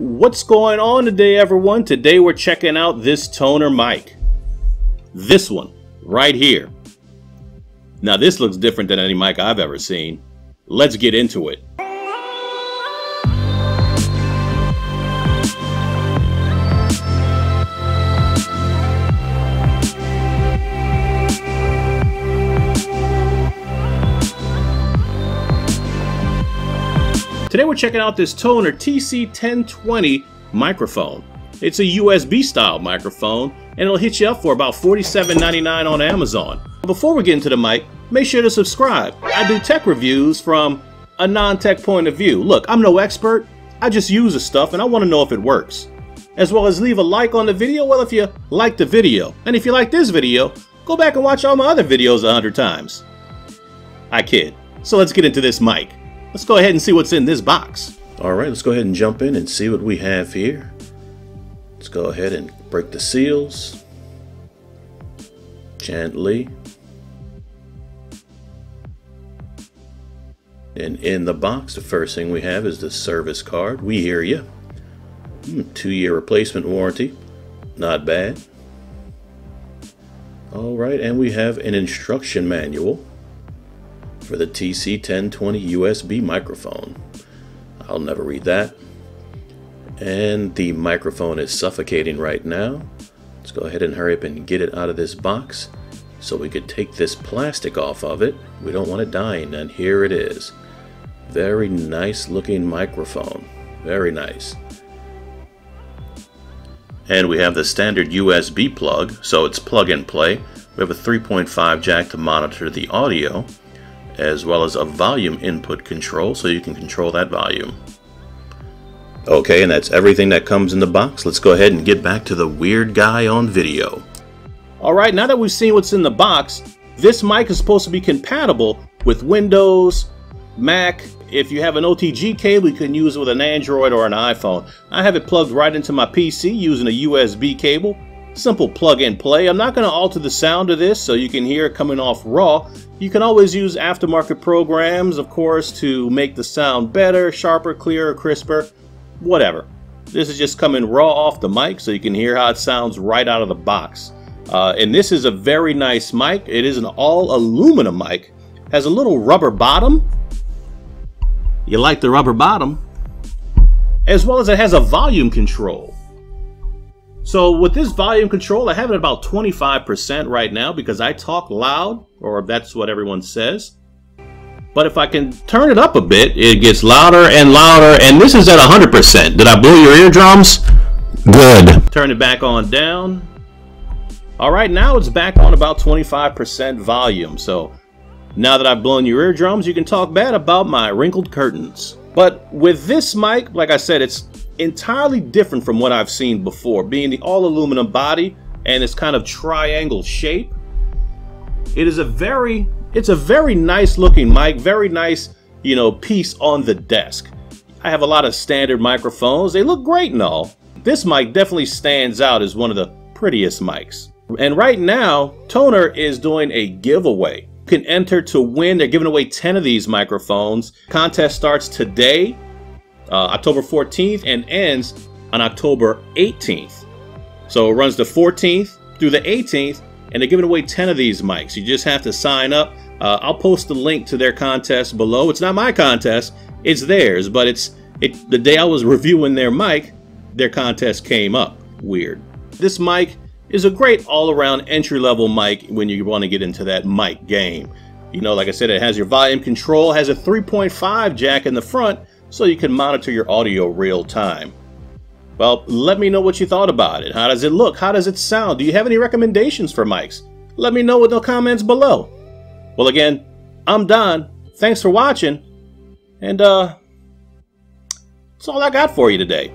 What's going on today everyone? Today we're checking out this Tonor mic. This one, right here. Now this looks different than any mic I've ever seen. Let's get into it. Today we're checking out this Tonor TC1020 microphone. It's a USB style microphone and it'll hit you up for about $47.99 on Amazon. Before we get into the mic, make sure to subscribe. I do tech reviews from a non-tech point of view. Look, I'm no expert, I just use the stuff and I want to know if it works. As well as leave a like on the video, well if you like the video. And if you like this video, go back and watch all my other videos a hundred times. I kid. So let's get into this mic. Let's go ahead and see what's in this box. All right, let's go ahead and jump in and see what we have here. Let's go ahead and break the seals. Gently. And in the box, the first thing we have is the service card. We hear you. Hmm, Two-year replacement warranty. Not bad. All right, and we have an instruction manual for the TC1020 USB microphone. I'll never read that. And the microphone is suffocating right now. Let's go ahead and hurry up and get it out of this box so we could take this plastic off of it. We don't want it dying, and here it is. Very nice looking microphone. Very nice. And we have the standard USB plug, so it's plug and play. We have a 3.5 jack to monitor the audio as well as a volume input control so you can control that volume. Okay, and that's everything that comes in the box. Let's go ahead and get back to the weird guy on video. Alright, now that we've seen what's in the box, this mic is supposed to be compatible with Windows, Mac. If you have an OTG cable, you can use it with an Android or an iPhone. I have it plugged right into my PC using a USB cable. Simple plug and play. I'm not going to alter the sound of this so you can hear it coming off raw. You can always use aftermarket programs, of course, to make the sound better, sharper, clearer, crisper, whatever. This is just coming raw off the mic so you can hear how it sounds right out of the box. Uh, and this is a very nice mic. It is an all aluminum mic. Has a little rubber bottom. You like the rubber bottom. As well as it has a volume control. So with this volume control, I have it about 25% right now because I talk loud, or that's what everyone says. But if I can turn it up a bit, it gets louder and louder, and this is at 100%. Did I blow your eardrums? Good. Turn it back on down. All right, now it's back on about 25% volume. So now that I've blown your eardrums, you can talk bad about my wrinkled curtains. But with this mic, like I said, it's entirely different from what I've seen before, being the all aluminum body and its kind of triangle shape. It is a very, it's a very nice looking mic, very nice, you know, piece on the desk. I have a lot of standard microphones. They look great and all. This mic definitely stands out as one of the prettiest mics. And right now, Tonor is doing a giveaway. You can enter to win. They're giving away 10 of these microphones. Contest starts today uh, October 14th and ends on October 18th. So it runs the 14th through the 18th, and they're giving away 10 of these mics. You just have to sign up. Uh, I'll post the link to their contest below. It's not my contest, it's theirs, but it's it, the day I was reviewing their mic, their contest came up. Weird. This mic is a great all-around entry-level mic when you want to get into that mic game. You know, like I said, it has your volume control, has a 3.5 jack in the front, so you can monitor your audio real time. Well, let me know what you thought about it. How does it look? How does it sound? Do you have any recommendations for mics? Let me know in the comments below. Well, again, I'm Don. Thanks for watching. And, uh, that's all I got for you today.